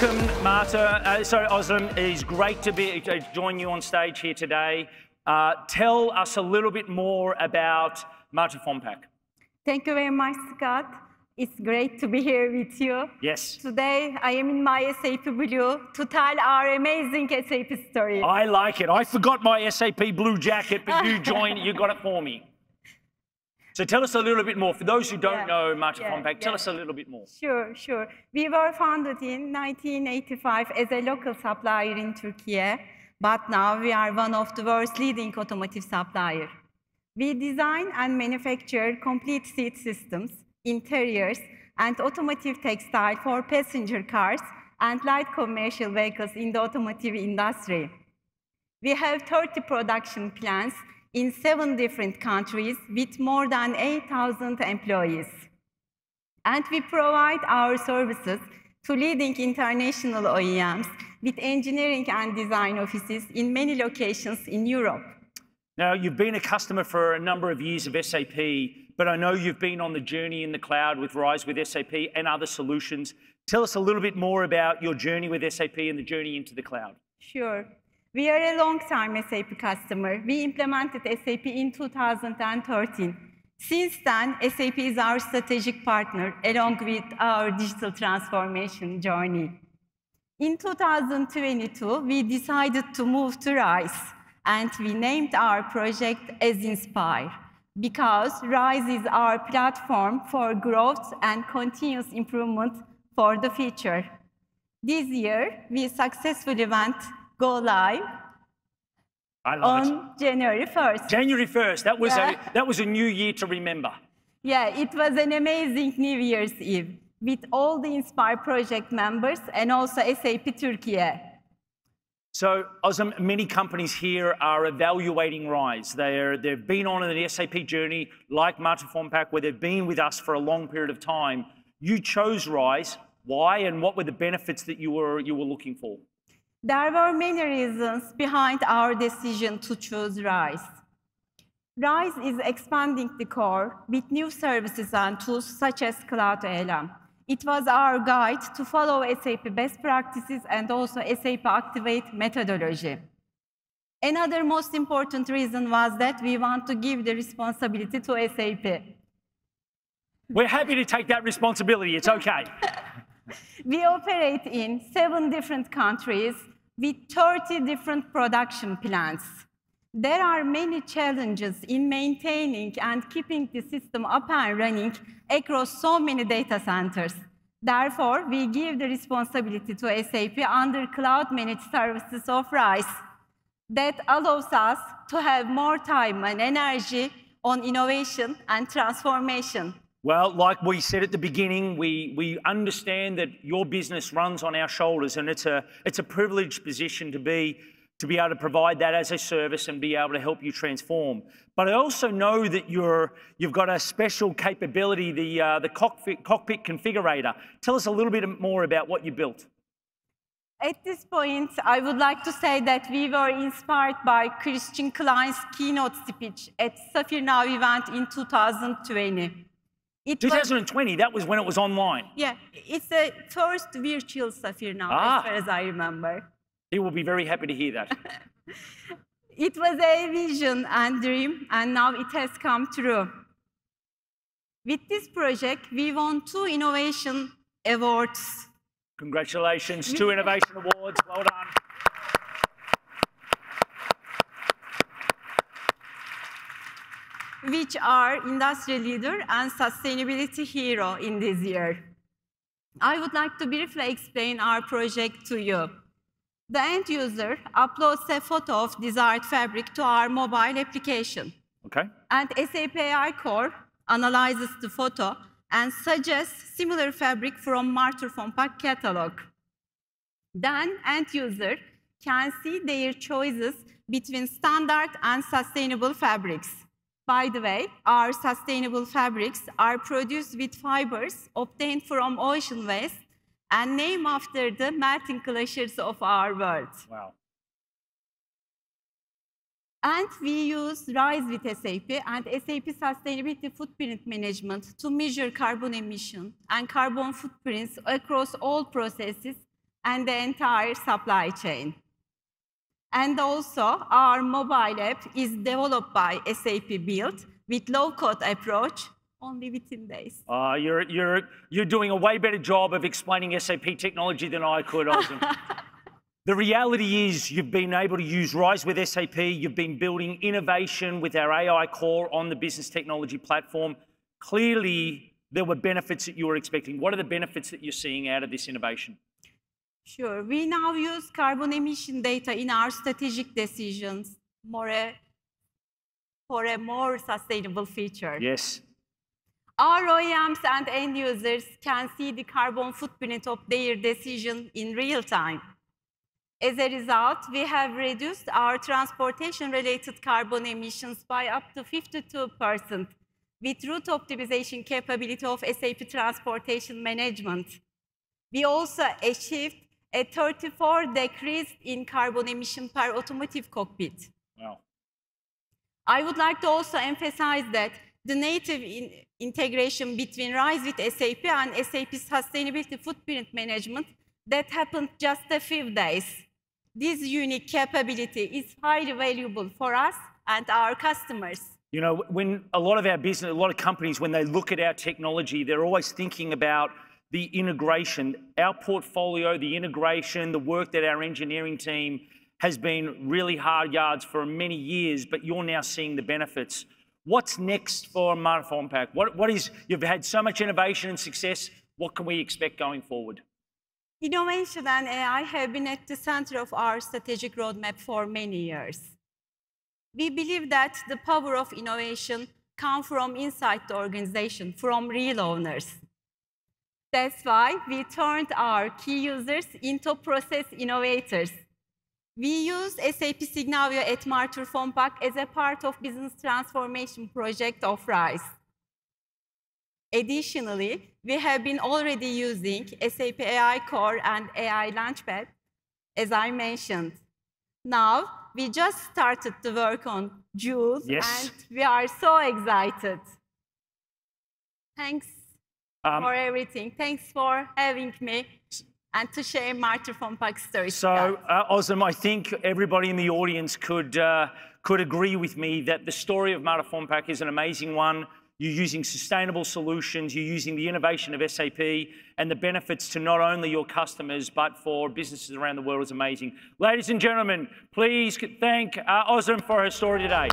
welcome, Marta. Uh, sorry, Oslam. It's great to be to join you on stage here today. Uh, tell us a little bit more about Martur Fompak. Thank you very much, Scott. It's great to be here with you. Yes. Today, I am in my SAP Blue to tell our amazing SAP story. I like it. I forgot my SAP Blue jacket, but you joined. You got it for me. So tell us a little bit more. For those who don't Yeah. know Martur Yeah, Fompak, tell yeah. us a little bit more. Sure, sure. We were founded in 1985 as a local supplier in Turkey, but now we are one of the world's leading automotive supplier. We design and manufacture complete seat systems, interiors, and automotive textile for passenger cars and light commercial vehicles in the automotive industry. We have 30 production plants in seven different countries with more than 8,000 employees. And we provide our services to leading international OEMs with engineering and design offices in many locations in Europe. Now, you've been a customer for a number of years of SAP, but I know you've been on the journey in the cloud with Rise with SAP and other solutions. Tell us a little bit more about your journey with SAP and the journey into the cloud. Sure. We are a long-time SAP customer. We implemented SAP in 2013. Since then, SAP is our strategic partner along with our digital transformation journey. In 2022, we decided to move to RISE, and we named our project as Inspire because RISE is our platform for growth and continuous improvement for the future. This year, we successfully went go live love it. on January 1st. January 1st, that was, Yeah. a, that was a new year to remember. Yeah, it was an amazing New Year's Eve with all the Inspire project members and also SAP Turkey. So, Osm, many companies here are evaluating Rise. They're, they've been on an SAP journey like Martur Fompak, where they've been with us for a long period of time. You chose Rise. Why and what were the benefits that you were, you were looking for? There were many reasons behind our decision to choose RISE. RISE is expanding the core with new services and tools such as Cloud ALM. It was our guide to follow SAP best practices and also SAP Activate methodology. Another most important reason was that we want to give the responsibility to SAP. We're happy to take that responsibility. It's okay. We operate in seven different countries with 30 different production plants. There are many challenges in maintaining and keeping the system up and running across so many data centers. Therefore, we give the responsibility to SAP under Cloud Managed Services of RISE. That allows us to have more time and energy on innovation and transformation. Well, like we said at the beginning, we, we understand that your business runs on our shoulders, and it's a, it's a privileged position to be, to be able to provide that as a service and be able to help you transform. But I also know that you're, you've got a special capability, the, uh, the cockpit, cockpit configurator. Tell us a little bit more about what you built. At this point, I would like to say that we were inspired by Christian Klein's keynote speech at Sapphire Now event in 2020. It was, 2020, that was when it was online. yeah, it's the first virtual Sapphire Now, Ah. as far as I remember. He will be very happy to hear that. It was a vision and dream, and now it has come true. With this project, we won two innovation awards Congratulations, two Innovation Awards. Well done. Which are industry leader and sustainability hero in this year. I would like to briefly explain our project to you. The end user uploads a photo of desired fabric to our mobile application, Okay. and SAP AI Core analyzes the photo and suggests similar fabric from Martur Fompak catalog. Then end user can see their choices between standard and sustainable fabrics. By the way, our sustainable fabrics are produced with fibers obtained from ocean waste and named after the melting glaciers of our world. Wow. And we use RISE with SAP and SAP Sustainability Footprint Management to measure carbon emission and carbon footprints across all processes and the entire supply chain. And also, our mobile app is developed by SAP Build with low-code approach only within days. Uh, you're, you're, you're doing a way better job of explaining SAP technology than I could, the reality is you've been able to use Rise with SAP, you've been building innovation with our AI core on the business technology platform. Clearly, there were benefits that you were expecting. What are the benefits that you're seeing out of this innovation? Sure. We now use carbon emission data in our strategic decisions more a, for a more sustainable future. Yes. Our OEMs and end users can see the carbon footprint of their decision in real time. As a result, we have reduced our transportation-related carbon emissions by up to 52% with route optimization capability of SAP Transportation Management. We also achieved a 34 decrease in carbon emission per automotive cockpit. Wow. I would like to also emphasize that the native in integration between RISE with SAP and SAP Sustainability Footprint Management that happened just a few days. This unique capability is highly valuable for us and our customers. You know, when a lot of our business, a lot of companies, when they look at our technology, they're always thinking about the integration, our portfolio, the integration, the work that our engineering team has been really hard yards for many years, but you're now seeing the benefits. What's next for Martur Fompak? What, what is, you've had so much innovation and success, what can we expect going forward? Innovation and AI have been at the center of our strategic roadmap for many years. We believe that the power of innovation comes from inside the organization, from real owners. That's why we turned our key users into process innovators. We use SAP Signavio at Martur Fompak as a part of business transformation project of RISE. Additionally, we have been already using SAP AI Core and AI Launchpad, as I mentioned. Now, we just started to work on Joule, yes. and we are so excited. Thanks um, for everything. Thanks for having me and to share Martur Fompak's story. So, uh, I think everybody in the audience could, uh, could agree with me that the story of Martur Fompak is an amazing one. You're using sustainable solutions, you're using the innovation of SAP, and the benefits to not only your customers, but for businesses around the world is amazing. Ladies and gentlemen, please thank uh, for her story today.